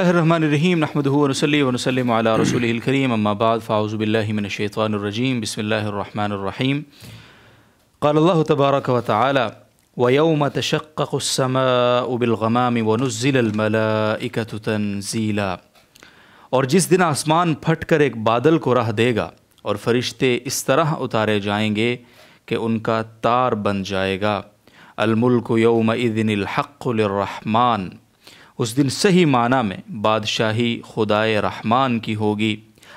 الرحمن الرحيم نحمده ونصلي ونسلم على رسوله الكريم أما بعد فأعوذ بالله من الشيطان الرجيم بسم الله الرحمن الرحيم قال الله تبارك وتعالى ويوم تشقق السماء بالغمام ونزل الملائكة تنزيلا اور جس دن آسمان پھٹ کر ایک بادل کو راہ دے گا اور فرشتے اس طرح اتارے جائیں گے کہ ان کا تار بن جائے گا. الملک یوم اذن الحق للرحمن. اس دن صحیح معنی میں بادشاہی خدائے رحمان کی ہوگی۔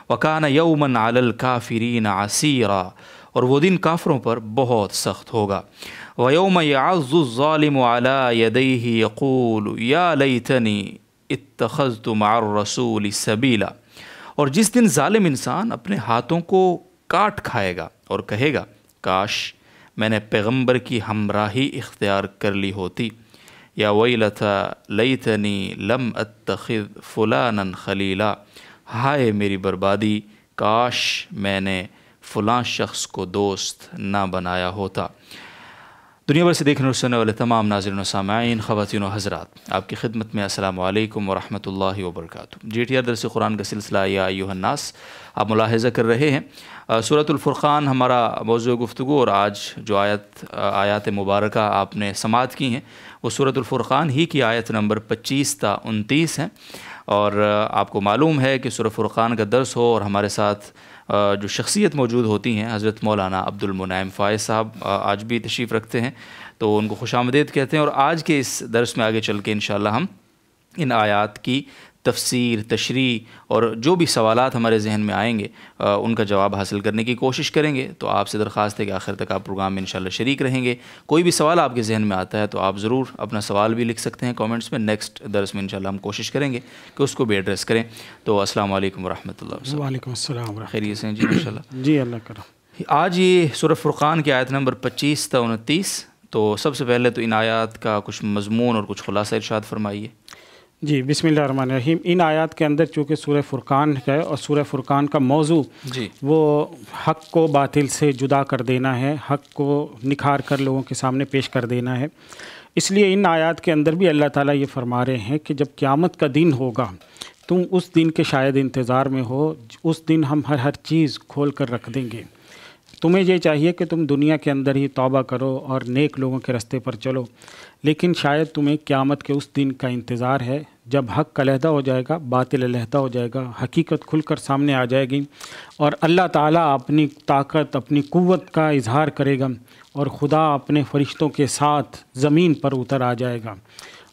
وکان یومن علی الکافرین عسیرا، اور وہ دن کافروں پر بہت سخت ہوگا۔ ویوم یعز الظالم علی یدیہ یقول، یا لیتنی اتخذت مع الرسول سبیلا۔ اور جس دن ظالم انسان اپنے ہاتھوں کو کاٹ کھائے گا اور کہے گا، کاش میں نے پیغمبر کی ہمراہی اختیار کر لی ہوتی۔ یا ویلتا لیتنی لم اتخذ فلانا خلیلا ہائے میری بربادی، کاش میں نے فلاں شخص کو دوست نہ بنایا ہوتا۔ دنیا بھر سے دیکھنے اور سننے والے تمام ناظرین و سامعین، خواتین و حضرات، آپ کی خدمت میں السلام علیکم ورحمۃ اللہ وبرکاتہ۔ جی ٹی آر درس قرآن کا سلسلہ یا ایوہ الناس، آپ ملاحظہ کر رہے ہیں۔ صورت الفرقان ہمارا موضوع گفتگو اور آج جو آیت آیات مبارکہ آپ نے سماعت کی ہیں، وہ صورت الفرقان ہی کی آیت نمبر پچیس تا انتیس ہیں اور آپ کو معلوم ہے کہ سورہ فرقان کا درس ہو اور ہمارے ساتھ جو شخصیت موجود ہوتی ہیں، حضرت مولانا عبد المنعم فائز صاحب آج بھی تشریف رکھتے ہیں، تو ان کو خوش آمدید کہتے ہیں۔ اور آج کے اس درس میں آگے چل کے انشاءاللہ ہم ان آیات کی تفسیر تشریح اور جو بھی سوالات ہمارے ذہن میں آئیں گے ان کا جواب حاصل کرنے کی کوشش کریں گے۔ تو آپ سے درخواست ہے کہ آخر تک آپ پروگرام میں انشاءاللہ شریک رہیں گے۔ کوئی بھی سوال آپ کے ذہن میں آتا ہے تو آپ ضرور اپنا سوال بھی لکھ سکتے ہیں کامنٹس میں۔ نیکسٹ درس میں انشاءاللہ ہم کوشش کریں گے کہ اس کو بھی ایڈریس کریں۔ تو السلام علیکم ورحمۃ اللہ وعلیکم السلام خیریت سے جی ماشاء اللہ جی اللہ کرم آج یہ سورہ فرقان کی آیت نمبر پچیس تا انتیس۔ تو سب سے پہلے تو ان آیات کا کچھ مضمون اور کچھ خلاصہ ارشاد فرمائیے۔ جی بسم اللہ الرحمن الرحیم۔ ان آیات کے اندر چونکہ سورہ فرقان ہے اور سورہ فرقان کا موضوع جی۔ وہ حق کو باطل سے جدا کر دینا ہے حق کو نکھار کر لوگوں کے سامنے پیش کر دینا ہے۔ اس لیے ان آیات کے اندر بھی اللہ تعالیٰ یہ فرما رہے ہیں کہ جب قیامت کا دن ہوگا تم اس دن کے شاید انتظار میں ہو اس دن ہم ہر ہر چیز کھول کر رکھ دیں گے۔ تمہیں یہ چاہیے کہ تم دنیا کے اندر ہی توبہ کرو اور نیک لوگوں کے رستے پر چلو لیکن شاید تمہیں قیامت کے اس دن کا انتظار ہے۔ جب حق علیحدہ ہو جائے گا، باطل علیحدہ ہو جائے گا، حقیقت کھل کر سامنے آ جائے گی اور اللہ تعالیٰ اپنی طاقت، اپنی قوت کا اظہار کرے گا اور خدا اپنے فرشتوں کے ساتھ زمین پر اتر آ جائے گا۔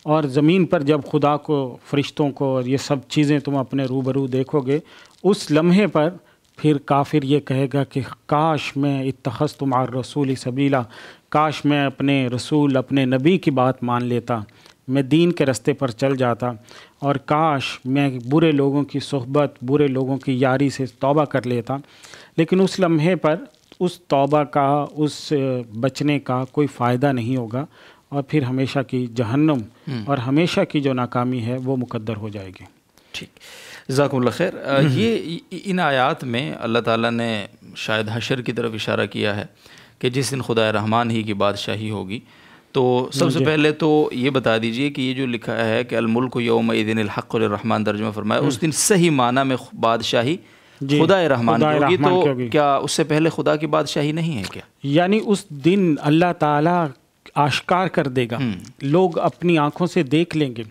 اور زمین پر جب خدا کو، فرشتوں کو اور یہ سب چیزیں تم اپنے روبرو دیکھو گے، اس لمحے پر پھر کافر یہ کہے گا کہ کاش میں اتخذ تمہار رسول سبیلا، کاش میں اپنے رسول، اپنے نبی کی بات مان لیتا۔ میں دین کے رستے پر چل جاتا اور کاش میں برے لوگوں کی صحبت برے لوگوں کی یاری سے توبہ کر لیتا لیکن اس لمحے پر اس توبہ کا اس بچنے کا کوئی فائدہ نہیں ہوگا اور پھر ہمیشہ کی جہنم اور ہمیشہ کی جو ناکامی ہے وہ مقدر ہو جائے گی۔ ٹھیک۔ جزاکم اللہ خیر۔ یہ ان آیات میں اللہ تعالیٰ نے شاید حشر کی طرف اشارہ کیا ہے کہ جس دن خدا رحمان ہی کی بادشاہی ہوگی تو سب سے پہلے تو یہ بتا دیجیے کہ یہ جو لکھا ہے کہ الملک یوم دن الحق الرحمن ترجمہ فرمایا اس دن صحیح معنی میں بادشاہی خدا رحمان کی ہوگی تو کیا اس سے پہلے خدا کی بادشاہی نہیں ہے کیا؟ یعنی اس دن اللہ تعالیٰ آشکار کر دے گا۔ لوگ اپنی آنکھوں سے دیکھ لیں گے۔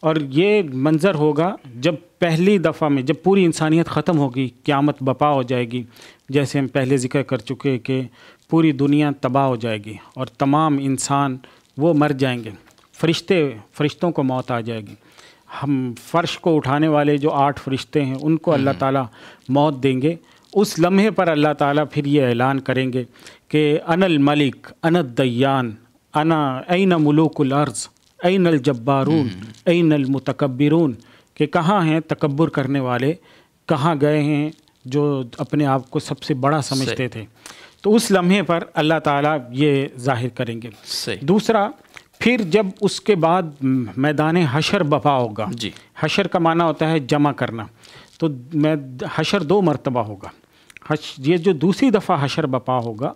اور یہ منظر ہوگا جب پہلی دفعہ میں جب پوری انسانیت ختم ہوگی قیامت بپا ہو جائے گی جیسے ہم پہلے ذکر کر چکے کہ پوری دنیا تباہ ہو جائے گی اور تمام انسان وہ مر جائیں گے فرشتے فرشتوں کو موت آ جائے گی۔ ہم فرش کو اٹھانے والے جو آٹھ فرشتے ہیں ان کو اللہ تعالیٰ موت دیں گے۔ اس لمحے پر اللہ تعالیٰ پھر یہ اعلان کریں گے کہ ان الملک ان الدیان انا عین ملوک الارض۔ عین الجبارون عین المتکبرون کہ کہاں ہیں تکبر کرنے والے؟ کہاں گئے ہیں جو اپنے آپ کو سب سے بڑا سمجھتے تھے؟ تو اس لمحے پر اللہ تعالیٰ یہ ظاہر کریں گے۔ دوسرا پھر جب اس کے بعد میدان حشر بپا ہوگا جی۔ حشر کا معنی ہوتا ہے جمع کرنا تو میں حشر دو مرتبہ ہوگا۔ حش یہ جو دوسری دفعہ حشر بپا ہوگا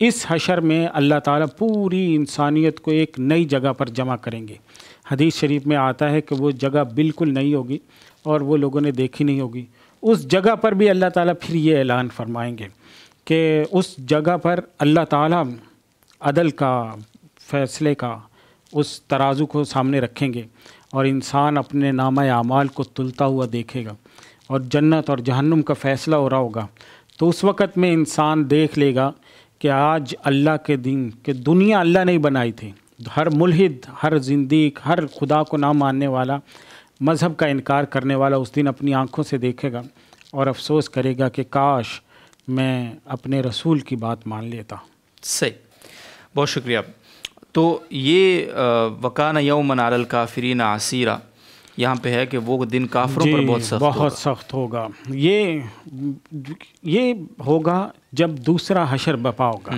اس حشر میں اللہ تعالیٰ پوری انسانیت کو ایک نئی جگہ پر جمع کریں گے۔ حدیث شریف میں آتا ہے کہ وہ جگہ بالکل نئی ہوگی اور وہ لوگوں نے دیکھی نہیں ہوگی۔ اس جگہ پر بھی اللہ تعالیٰ پھر یہ اعلان فرمائیں گے کہ اس جگہ پر اللہ تعالیٰ عدل کا، فیصلے کا، اس ترازو کو سامنے رکھیں گے اور انسان اپنے نامہ اعمال کو تلتا ہوا دیکھے گا اور جنت اور جہنم کا فیصلہ ہو رہا ہوگا۔ تو اس وقت میں انسان دیکھ لے گا کہ آج اللہ کے دن کہ دنیا اللہ نہیں بنائی تھی۔ ہر ملحد، ہر زندگی ہر خدا کو نہ ماننے والا، مذہب کا انکار کرنے والا اس دن اپنی آنکھوں سے دیکھے گا اور افسوس کرے گا کہ کاش میں اپنے رسول کی بات مان لیتا۔ صحیح۔ بہت شکریہ۔ تو یہ وکانہ یومن علی الکافرین عصیرہ یہاں پہ ہے کہ وہ دن کافروں پر جی، بہت سخت بہت سخت ہوگا۔ یہ یہ ہوگا جب دوسرا حشر بپا ہوگا۔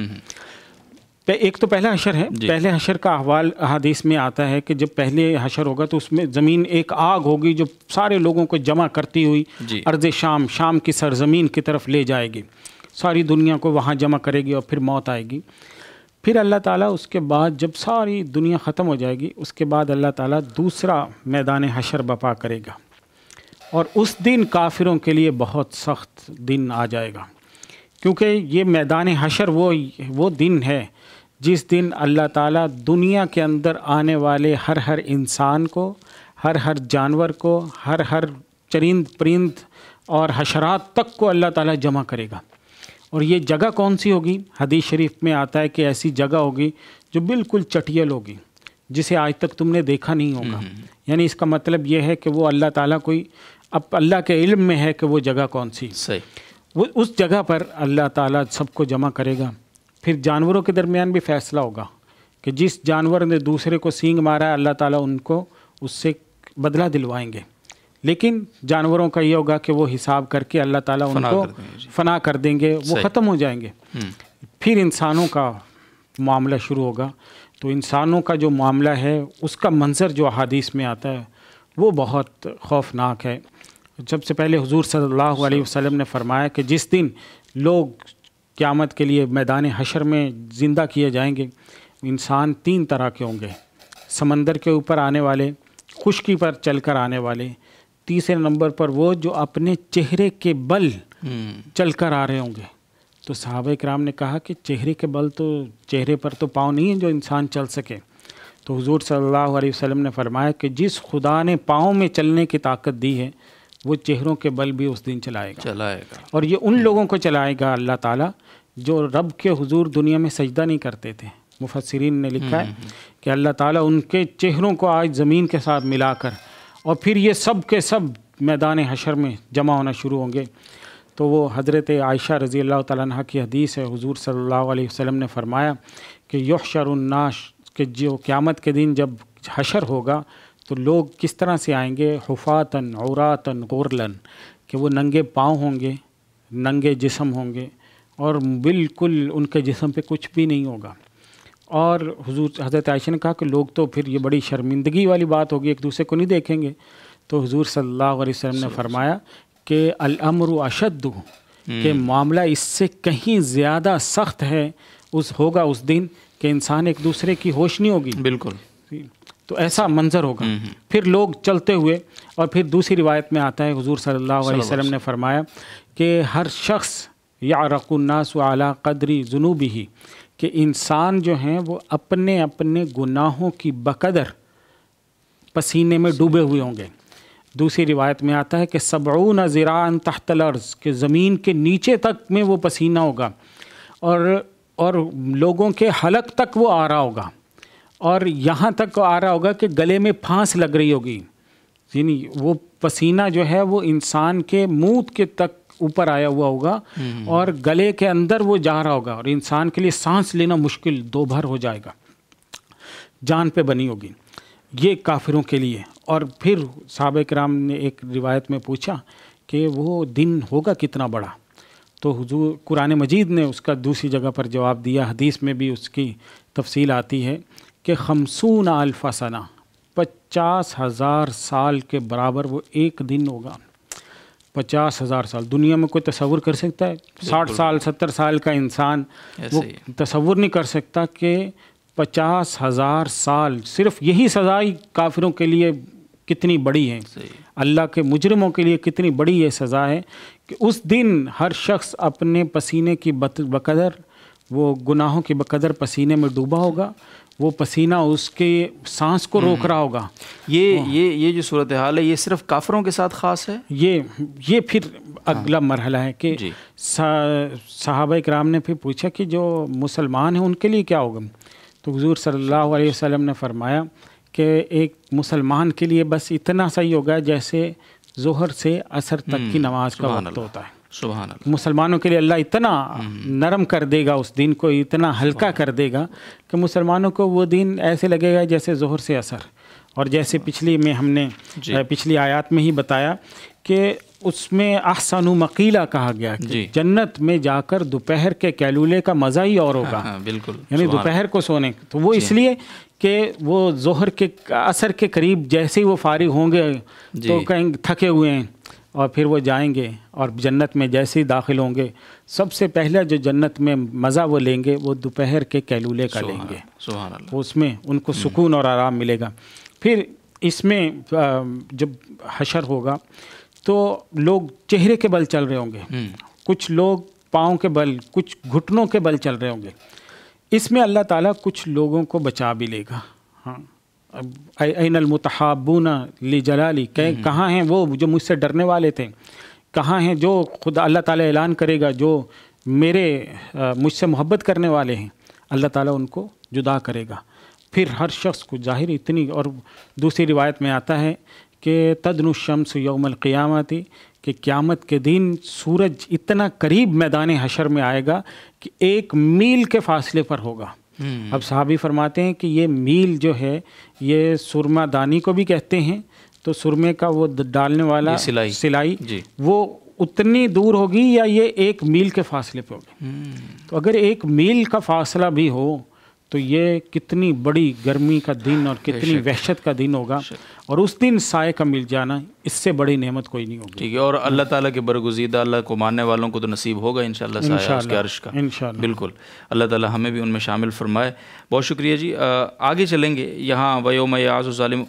ایک تو پہلا حشر ہے۔ جی۔ پہلے حشر کا احوال حدیث میں آتا ہے کہ جب پہلے حشر ہوگا تو اس میں زمین ایک آگ ہوگی جو سارے لوگوں کو جمع کرتی ہوئی جی۔ ارض شام شام کی سرزمین کی طرف لے جائے گی۔ ساری دنیا کو وہاں جمع کرے گی اور پھر موت آئے گی۔ پھر اللہ تعالیٰ اس کے بعد جب ساری دنیا ختم ہو جائے گی، اس کے بعد اللہ تعالیٰ دوسرا میدان حشر بپا کرے گا۔ اور اس دن کافروں کے لیے بہت سخت دن آ جائے گا۔ کیونکہ یہ میدان حشر وہ وہ دن ہے جس دن اللہ تعالیٰ دنیا کے اندر آنے والے ہر ہر انسان کو، ہر ہر جانور کو، ہر ہر چرند پرند اور حشرات تک کو اللہ تعالیٰ جمع کرے گا۔ اور یہ جگہ کون سی ہوگی؟ حدیث شریف میں آتا ہے کہ ایسی جگہ ہوگی جو بالکل چٹیل ہوگی جسے آج تک تم نے دیکھا نہیں ہوگا۔ یعنی اس کا مطلب یہ ہے کہ وہ اللہ تعالیٰ کوئی اب اللہ کے علم میں ہے کہ وہ جگہ کون سی۔ صحیح۔ وہ اس جگہ پر اللہ تعالیٰ سب کو جمع کرے گا۔ پھر جانوروں کے درمیان بھی فیصلہ ہوگا کہ جس جانور نے دوسرے کو سینگ مارا ہے اللہ تعالیٰ ان کو اس سے بدلہ دلوائیں گے۔ لیکن جانوروں کا یہ ہوگا کہ وہ حساب کر کے اللہ تعالیٰ ان کو جی۔ فنا کر دیں گے وہ۔ ختم ہو جائیں گے۔ پھر انسانوں کا معاملہ شروع ہوگا۔ تو انسانوں کا جو معاملہ ہے اس کا منظر جو احادیث میں آتا ہے وہ بہت خوفناک ہے۔ سب سے پہلے حضور صلی اللہ علیہ وسلم نے فرمایا کہ جس دن لوگ قیامت کے لیے میدان حشر میں زندہ کیے جائیں گے انسان تین طرح کے ہوں گے۔ سمندر کے اوپر آنے والے خشکی پر چل کر آنے والے تیسرے نمبر پر وہ جو اپنے چہرے کے بل چل کر آ رہے ہوں گے۔ تو صحابہ کرام نے کہا کہ چہرے کے بل تو چہرے پر تو پاؤں نہیں ہیں جو انسان چل سکے۔ تو حضور صلی اللہ علیہ وسلم نے فرمایا کہ جس خدا نے پاؤں میں چلنے کی طاقت دی ہے وہ چہروں کے بل بھی اس دن چلائے گا۔ چلائے گا۔ اور یہ ان لوگوں کو چلائے گا اللہ تعالیٰ جو رب کے حضور دنیا میں سجدہ نہیں کرتے تھے۔ مفسرین نے لکھا ہے کہ اللہ تعالیٰ ان کے چہروں کو آج زمین کے ساتھ ملا کر اور پھر یہ سب کے سب میدان حشر میں جمع ہونا شروع ہوں گے۔ تو وہ حضرت عائشہ رضی اللہ تعالیٰ عنہ کی حدیث ہے، حضور صلی اللہ علیہ وسلم نے فرمایا کہ یحشر الناش کہ جو قیامت کے دن جب حشر ہوگا تو لوگ کس طرح سے آئیں گے؟ حفاتن عوراتن غورلن کہ وہ ننگے پاؤں ہوں گے، ننگے جسم ہوں گے اور بالکل ان کے جسم پہ کچھ بھی نہیں ہوگا۔ اور حضور حضرت عائشہ نے کہا کہ لوگ تو پھر یہ بڑی شرمندگی والی بات ہوگی ایک دوسرے کو نہیں دیکھیں گے۔ تو حضور صلی اللہ علیہ وسلم نے فرمایا کہ الامر اشد کہ معاملہ اس سے کہیں زیادہ سخت ہے اس ہوگا اس دن کہ انسان ایک دوسرے کی ہوش نہیں ہوگی۔ بالکل۔ تو ایسا منظر ہوگا۔ پھر لوگ چلتے ہوئے اور پھر دوسری روایت میں آتا ہے حضور صلی اللہ علیہ وسلم نے فرمایا کہ ہر شخص یا رق الناس اعلیٰ قدری جنوبی ہی کہ انسان جو ہیں وہ اپنے اپنے گناہوں کی بقدر پسینے میں ڈوبے ہوئے ہوں گے۔ دوسری روایت میں آتا ہے کہ سبعون زراعن تحت الارض، کہ زمین کے نیچے تک میں وہ پسینہ ہوگا اور اور لوگوں کے حلق تک وہ آ رہا ہوگا۔ اور یہاں تک آ رہا ہوگا کہ گلے میں پھانس لگ رہی ہوگی۔ یعنی وہ پسینہ جو ہے وہ انسان کے منہ کے تک اوپر آیا ہوا ہوگا اور گلے کے اندر وہ جا رہا ہوگا اور انسان کے لیے سانس لینا مشکل دو بھر ہو جائے گا۔ جان پہ بنی ہوگی۔ یہ کافروں کے لیے۔ اور پھر صحابہ کرام نے ایک روایت میں پوچھا کہ وہ دن ہوگا کتنا بڑا؟ تو حضور قرآن مجید نے اس کا دوسری جگہ پر جواب دیا۔ حدیث میں بھی اس کی تفصیل آتی ہے کہ خمسون الفا ثنا پچاس ہزار سال کے برابر وہ ایک دن ہوگا۔ پچاس ہزار سال۔ دنیا میں کوئی تصور کر سکتا ہے؟ ساٹھ سال ستر سال کا انسان وہ تصور نہیں کر سکتا کہ پچاس ہزار سال صرف یہی سزائی کافروں کے لیے کتنی بڑی ہے۔ اللہ کے مجرموں کے لیے کتنی بڑی یہ سزا ہے کہ اس دن ہر شخص اپنے پسینے کی بقدر وہ گناہوں کی بقدر پسینے میں ڈوبا ہوگا۔ وہ پسینہ اس کے سانس کو روک رہا ہوگا۔ یہ یہ یہ جو صورتحال ہے یہ صرف کافروں کے ساتھ خاص ہے؟ یہ یہ پھر اگلا مرحلہ ہے کہ جی۔ صحابہ اکرام نے پھر پوچھا کہ جو مسلمان ہیں ان کے لیے کیا ہوگا؟ تو حضور صلی اللہ علیہ وسلم نے فرمایا کہ ایک مسلمان کے لیے بس اتنا صحیح ہوگا جیسے ظہر سے عصر تک کی نماز کا وقت ہوتا ہے۔ سبحان اللہ۔ مسلمانوں کے لیے اللہ اتنا نرم کر دے گا اس دن کو اتنا ہلکا کر دے گا کہ مسلمانوں کو وہ دن ایسے لگے گا جیسے ظہر سے اثر۔ اور جیسے پچھلی میں ہم نے جی۔ پچھلی آیات میں ہی بتایا کہ اس میں احسن و مقیلہ کہا گیا کہ جی۔ جنت میں جا کر دوپہر کے کیلولے کا مزہ ہی اور ہوگا۔ ہاں، بالکل۔ یعنی دوپہر کو سونے تو وہ اس جی۔ لیے کہ وہ ظہر کے اثر کے قریب جیسے ہی وہ فارغ ہوں گے۔ تو کہیں تھکے ہوئے ہیں۔ اور پھر وہ جائیں گے اور جنت میں جیسے ہی داخل ہوں گے سب سے پہلے جو جنت میں مزہ وہ لیں گے وہ دوپہر کے کیلولے کا لیں گے۔ سبحان اللہ اس میں ان کو سکون اور آرام ملے گا۔ پھر اس میں جب حشر ہوگا تو لوگ چہرے کے بل چل رہے ہوں گے۔ کچھ لوگ پاؤں کے بل کچھ گھٹنوں کے بل چل رہے ہوں گے۔ اس میں اللہ تعالیٰ کچھ لوگوں کو بچا بھی لے گا۔ ہاں۔ این المتحابون لی جلالی کہ کہاں ہیں وہ جو مجھ سے ڈرنے والے تھے؟ کہاں ہیں جو خدا اللہ تعالیٰ اعلان کرے گا جو میرے مجھ سے محبت کرنے والے ہیں؟ اللہ تعالیٰ ان کو جدا کرے گا۔ پھر ہر شخص کو ظاہر اتنی اور دوسری روایت میں آتا ہے کہ تدن الشمس یوم القیامتی کہ قیامت کے دن سورج اتنا قریب میدان حشر میں آئے گا کہ ایک میل کے فاصلے پر ہوگا۔ اب صحابی فرماتے ہیں کہ یہ میل جو ہے یہ سرما دانی کو بھی کہتے ہیں۔ تو سرمے کا وہ ڈالنے والا سلائی۔ سلائی جی۔ وہ اتنی دور ہوگی یا یہ ایک میل کے فاصلے پہ ہوگی؟ تو اگر ایک میل کا فاصلہ بھی ہو تو یہ کتنی بڑی گرمی کا دن اور کتنی وحشت کا دن ہوگا اور اس دن سائے کا مل جانا اس سے بڑی نعمت کوئی نہیں ہوگی۔ ٹھیک ہے اور اللہ تعالیٰ کے برگزیدہ اللہ کو ماننے والوں کو تو نصیب ہوگا ان شاء اللہ اس کے عرش کا۔ انشاءاللہ۔ بالکل۔ اللہ تعالیٰ ہمیں بھی ان میں شامل فرمائے۔ بہت شکریہ جی۔ آگے چلیں گے۔ یہاں ویوم یاز و ظالم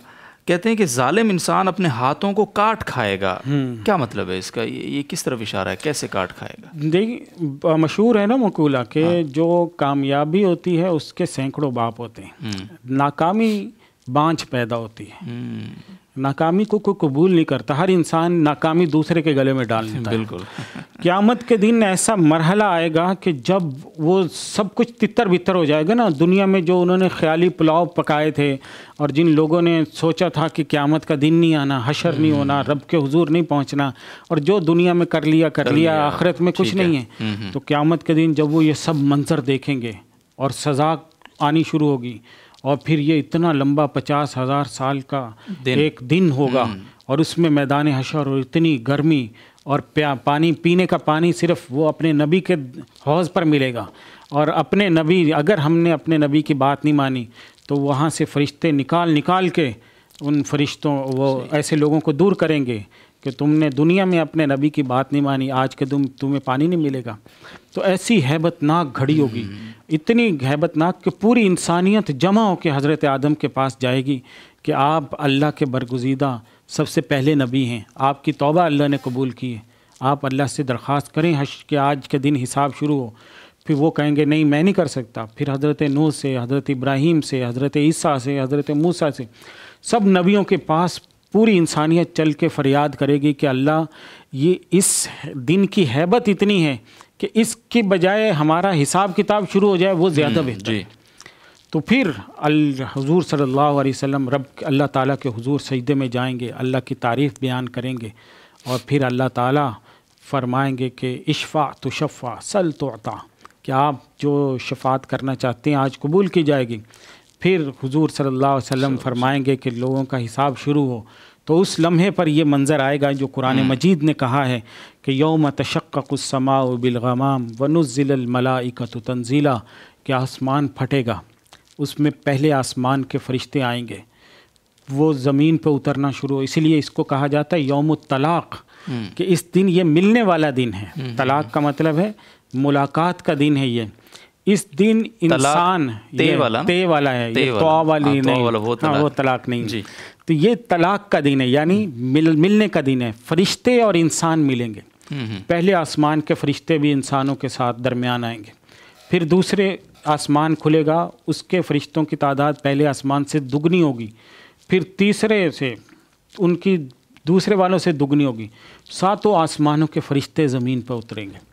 کہتے ہیں کہ ظالم انسان اپنے ہاتھوں کو کاٹ کھائے گا۔ کیا مطلب ہے اس کا؟ یہ کس طرف اشارہ ہے؟ کیسے کاٹ کھائے گا؟ دیکھیے مشہور ہے نا مقولہ کہ ہاں۔ جو کامیابی ہوتی ہے اس کے سینکڑوں باپ ہوتے ہیں۔ ناکامی بانچ پیدا ہوتی ہے۔ ناکامی کو کوئی قبول نہیں کرتا ہر انسان ناکامی دوسرے کے گلے میں ڈال لیتا بالکل۔ قیامت کے دن ایسا مرحلہ آئے گا کہ جب وہ سب کچھ تتر بتر ہو جائے گا نا دنیا میں جو انہوں نے خیالی پلاؤ پکائے تھے اور جن لوگوں نے سوچا تھا کہ قیامت کا دن نہیں آنا حشر نہیں ہونا رب کے حضور نہیں پہنچنا اور جو دنیا میں کر لیا کر لیا آخرت میں کچھ نہیں ہے۔ تو قیامت کے دن جب وہ یہ سب منظر دیکھیں گے اور سزا آنی شروع ہوگی۔ اور پھر یہ اتنا لمبا پچاس ہزار سال کا ایک دن ہوگا۔ اور اس میں میدان حشر اور اتنی گرمی اور پانی پینے کا پانی صرف وہ اپنے نبی کے حوض پر ملے گا۔ اور اپنے نبی اگر ہم نے اپنے نبی کی بات نہیں مانی تو وہاں سے فرشتے نکال نکال کے ان فرشتوں وہ ایسے لوگوں کو دور کریں گے۔ کہ تم نے دنیا میں اپنے نبی کی بات نہیں مانی، آج کے دن تمہیں پانی نہیں ملے گا۔ تو ایسی ہیبت ناک گھڑی ہوگی۔ اتنی ہیبت ناک کہ پوری انسانیت جمع ہو کے حضرت آدم کے پاس جائے گی کہ آپ اللہ کے برگزیدہ سب سے پہلے نبی ہیں۔ آپ کی توبہ اللہ نے قبول کی ہے۔ آپ اللہ سے درخواست کریں حش کہ آج کے دن حساب شروع ہو۔ پھر وہ کہیں گے، نہیں، میں نہیں کر سکتا۔ پھر حضرت نو سے، حضرت ابراہیم سے، حضرت عیسیٰ سے، حضرت موسیٰ سے، سب نبیوں کے پاس پوری انسانیت چل کے فریاد کرے گی کہ اللہ یہ اس دن کی حیبت اتنی ہے کہ اس کی بجائے ہمارا حساب کتاب شروع ہو جائے وہ زیادہ بہتر جی۔ تو پھر الحضور صلی اللہ علیہ وسلم رب اللہ تعالیٰ کے حضور سجدے میں جائیں گے اللہ کی تعریف بیان کریں گے اور پھر اللہ تعالیٰ فرمائیں گے کہ اشفا تو شفا سل تو عطا۔ کہ آپ جو شفاعت کرنا چاہتے ہیں آج قبول کی جائے گی۔ پھر حضور صلی اللہ علیہ وسلم فرمائیں گے کہ لوگوں کا حساب شروع ہو۔ تو اس لمحے پر یہ منظر آئے گا جو قرآن مجید نے کہا ہے کہ یوم تشقق السماء بالغمام ونزل الملائکۃ تنزیلا کہ آسمان پھٹے گا۔ اس میں پہلے آسمان کے فرشتے آئیں گے۔ وہ زمین پہ اترنا شروع ہو۔ اسی لیے اس کو کہا جاتا ہے یوم الطلاق کہ اس دن یہ ملنے والا دن ہے۔ طلاق کا مطلب ہے ملاقات کا دن ہے یہ۔ اس دن انسان والا؟ تے والا ہے والی ہاں، نہیں وہ ہاں، طلاق. وہ طلاق نہیں۔ جی۔ تو یہ طلاق کا دن ہے یعنی مل ملنے کا دن ہے فرشتے اور انسان ملیں گے۔ پہلے آسمان کے فرشتے بھی انسانوں کے ساتھ درمیان آئیں گے پھر دوسرے آسمان کھلے گا اس کے فرشتوں کی تعداد پہلے آسمان سے دگنی ہوگی پھر تیسرے سے ان کی دوسرے والوں سے دگنی ہوگی۔ ساتوں آسمانوں کے فرشتے زمین پہ اتریں گے۔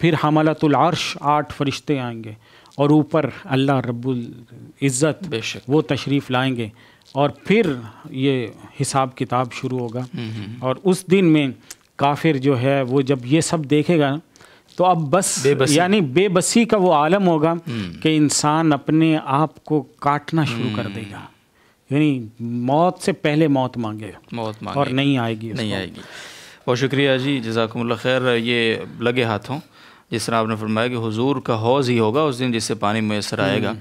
پھر حملۃ العرش آٹھ فرشتے آئیں گے اور اوپر اللہ رب العزت بے شک۔ وہ تشریف لائیں گے اور پھر یہ حساب کتاب شروع ہوگا۔ اور اس دن میں کافر جو ہے وہ جب یہ سب دیکھے گا تو اب بس بے بسی۔ یعنی بے بسی کا وہ عالم ہوگا کہ انسان اپنے آپ کو کاٹنا شروع کر دے گا۔ یعنی موت سے پہلے موت مانگے گا موت مانگے اور نہیں آئے گی نہیں۔ آئے گی۔ بہت شکریہ جی جزاکم اللہ خیر یہ لگے ہاتھوں۔ جس طرح آپ نے فرمایا کہ حضور کا حوض ہی ہوگا اس دن جس سے پانی میسر آئے گا۔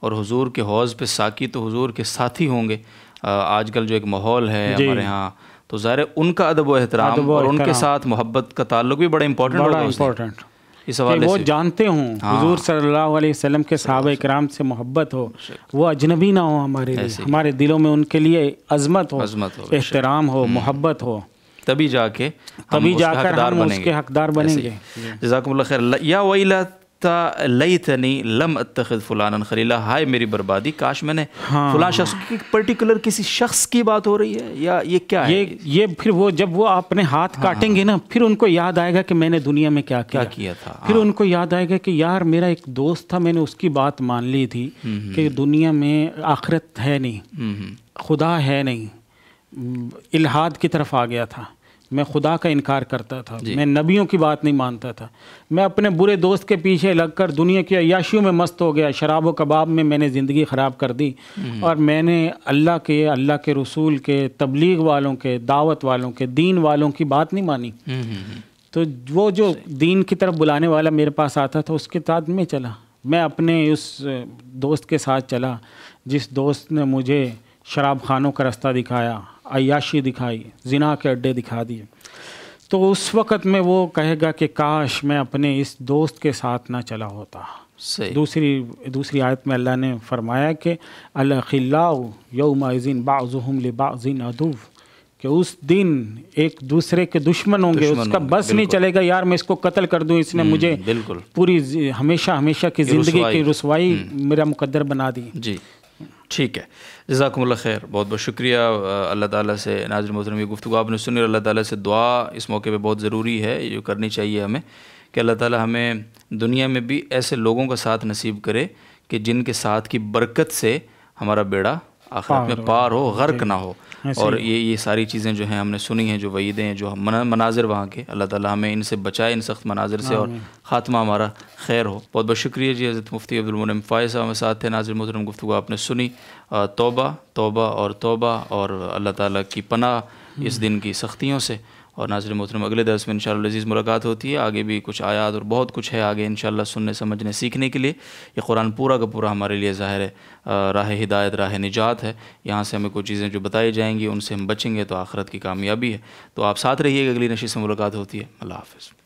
اور حضور کے حوض پہ ساکی تو حضور کے ساتھی ہوں گے۔ آج کل جو ایک ماحول ہے جی۔ ہمارے ہاں تو ظاہر ان کا ادب و احترام اور ان کے۔ ساتھ محبت کا تعلق بھی بڑا امپورٹنٹ اس حوالے وہ جانتے ہوں ہاں۔ حضور صلی اللہ علیہ وسلم کے صحابہ اکرام سے محبت ہو۔ وہ اجنبی نہ ہو ہمارے لیے۔ ہی۔ ہمارے دلوں میں ان کے لیے عظمت ہو۔ احترام ہو محبت ہو۔ تبھی جا کے تبھی جا کر ہم اس کے حقدار بنیں گے۔ ہی۔ جزاکم اللہ خیر۔ یا ویلتا لیتنی لم اتخذ فلانا خلیلا۔ ہائے میری بربادی کاش میں نے ہاں۔ فلاں شخص کی پرٹیکولر کسی شخص کی بات ہو رہی ہے یا یہ کیا ہے؟ یہ پھر وہ جب وہ اپنے ہاتھ کاٹیں گے نا پھر ان کو یاد آئے گا کہ میں نے دنیا میں کیا کیا۔ کیا تھا۔ پھر ان کو یاد آئے گا کہ یار میرا ایک دوست تھا میں نے اس کی بات مان لی تھی کہ دنیا میں آخرت ہے نہیں۔ خدا ہے نہیں۔ الہاد کی طرف آ گیا تھا۔ میں خدا کا انکار کرتا تھا۔ میں نبیوں کی بات نہیں مانتا تھا۔ میں اپنے برے دوست کے پیچھے لگ کر دنیا کی عیاشیوں میں مست ہو گیا۔ شراب و کباب میں میں نے زندگی خراب کر دی۔ اور میں نے اللہ کے اللہ کے رسول کے تبلیغ والوں کے دعوت والوں کے دین والوں کی بات نہیں مانی۔ تو وہ جو دین کی طرف بلانے والا میرے پاس آتا تھا اس کے ساتھ میں چلا۔ میں اپنے اس دوست کے ساتھ چلا جس دوست نے مجھے شراب خانوں کا رستہ دکھایا۔ عیاشی دکھائی زنا کے اڈے دکھا دیے۔ تو اس وقت میں وہ کہے گا کہ کاش میں اپنے اس دوست کے ساتھ نہ چلا ہوتا۔ صحیح۔ دوسری دوسری آیت میں اللہ نے فرمایا کہ الخلاء یوم ازین بعضهم لبعض ادو کہ اس دن ایک دوسرے کے دشمن ہوں گے اس کا بس نہیں چلے گا یار میں اس کو قتل کر دوں اس نے مجھے بالکل۔ پوری ہمیشہ ہمیشہ کی زندگی۔ کی رسوائی میرا مقدر بنا دی۔ جی۔ ٹھیک ہے۔ جزاکم اللہ خیر۔ بہت بہت شکریہ۔ اللہ تعالیٰ سے ناظر محترم یہ گفتگو آپ نے سنی اور اللہ تعالیٰ سے دعا اس موقع پہ بہت ضروری ہے یہ کرنی چاہیے ہمیں کہ اللہ تعالیٰ ہمیں دنیا میں بھی ایسے لوگوں کا ساتھ نصیب کرے کہ جن کے ساتھ کی برکت سے ہمارا بیڑا آخرت میں پار ہو غرق نہ ہو۔ اور یہ یہ ساری چیزیں جو ہیں ہم نے سنی ہیں جو وعیدیں ہیں جو مناظر وہاں کے۔ اللہ تعالیٰ ہمیں ان سے بچائے ان سخت مناظر سے اور خاتمہ ہمارا خیر ہو۔ بہت بہت شکریہ جی حضرت مفتی عبد المنم فائز صاحب ہمارے ساتھ تھے۔ ناظر محترم گفتگو آپ نے سنی۔ توبہ توبہ اور توبہ اور اللہ تعالیٰ کی پناہ اس دن کی سختیوں سے۔ اور ناظر محترم، اگلے درس میں انشاءاللہ عزیز ملاقات ہوتی ہے۔ آگے بھی کچھ آیات اور بہت کچھ ہے آگے انشاءاللہ سننے، سمجھنے، سیکھنے کے لیے۔ یہ قرآن پورا کا پورا ہمارے لیے ظاہر ہے راہ ہدایت، راہ نجات ہے۔ یہاں سے ہمیں کچھ چیزیں جو بتائی جائیں گی، ان سے ہم بچیں گے تو آخرت کی کامیابی ہے۔ تو آپ ساتھ رہیے گا اگلی نشی سے ملاقات ہوتی ہے۔ اللہ حافظ۔